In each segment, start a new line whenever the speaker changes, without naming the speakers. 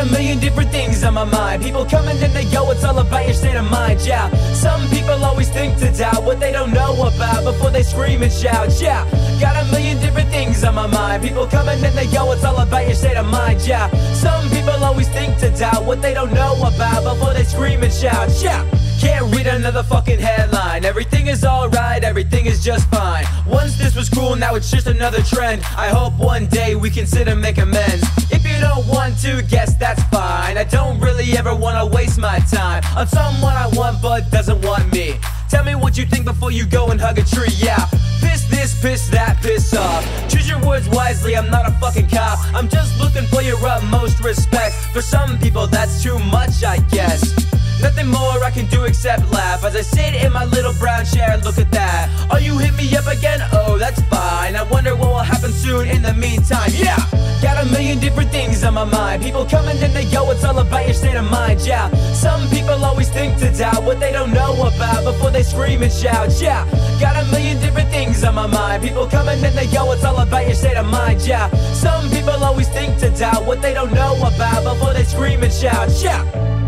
Got a million different things on my mind. People coming and they go, it's all about your state of mind, yeah. Some people always think to doubt what they don't know about before they scream and shout, yeah. Got a million different things on my mind. People coming and they go, it's all about your state of mind, yeah. Some people always think to doubt what they don't know about before they scream and shout, yeah. Can't read another fucking headline. Everything is alright, everything is just fine. Once this was cool, now it's just another trend. I hope one day we can sit and make amends. If you don't want to. I don't really ever wanna waste my time on someone I want but doesn't want me. Tell me what you think before you go and hug a tree, yeah. Piss this, piss that, piss off. Choose your words wisely, I'm not a fucking cop. I'm just looking for your utmost respect. For some people, that's too much, I guess. Nothing more I can do except laugh As I sit in my little brown chair and look at that Oh, you hit me up again? Oh, that's fine I wonder what will happen soon in the meantime Yeah! My mind. People coming and they go, it's all about your state of mind, yeah. Some people always think to doubt what they don't know about Before they scream and shout, yeah. Got a million different things on my mind. People coming and they go, it's all about your state of mind, yeah. Some people always think to doubt what they don't know about Before they scream and shout, yeah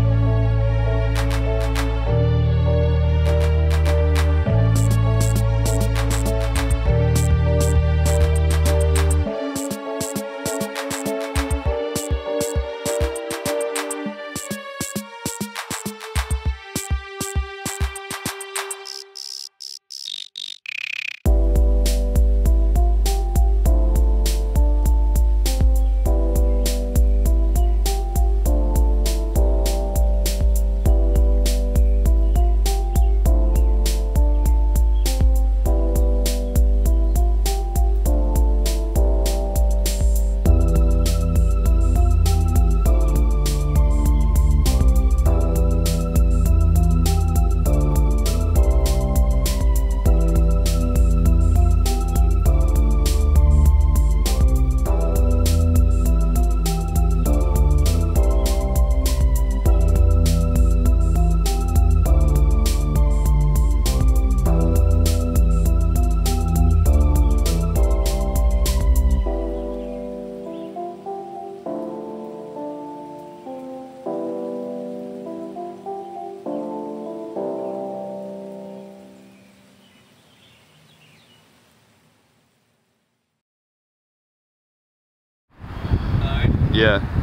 Yeah.